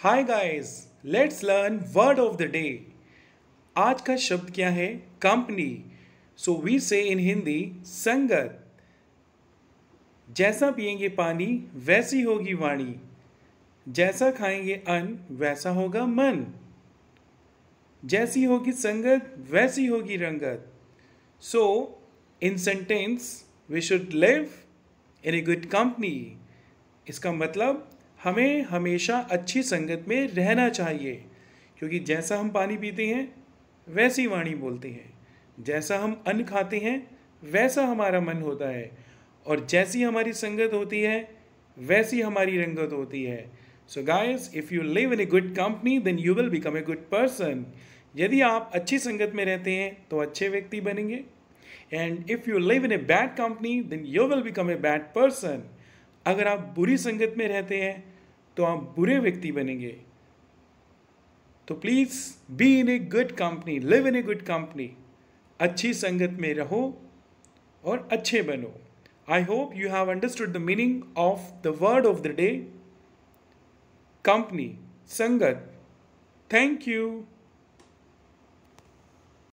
Hi guys let's learn word of the day आज का शब्द क्या है? कंपनी सो वी से इन हिंदी संगत जैसा पिएँगे पानी, वैसी होगी वाणी. जैसा खाएँगे अन्न, वैसा होगा मन. जैसी होगी संगत, वैसी होगी रंगत. So in sentence we should live in a good company इसका मतलब हमें हमेशा अच्छी संगत में रहना चाहिए। क्योंकि जैसा हम पानी पीते हैं, वैसी वाणी बोलते हैं। जैसा हम अन्न खाते हैं, वैसा हमारा मन होता है। और जैसी हमारी संगत होती है, वैसी हमारी रंगत होती है। So guys if you live in a good company then you will become a good person यदि आप अच्छी संगत में रहते हैं तो अच्छे व्यक्ति बनेंगे। And if you live in a bad company then you will become a bad person अगर आप बुरी संगत में रहते हैं तो आप बुरे व्यक्ति बनेंगे। तो please be in a good company live in a good company अच्छी संगत में रहो और अच्छे बनो। I hope you have understood the meaning of the word of the day company संगत. Thank you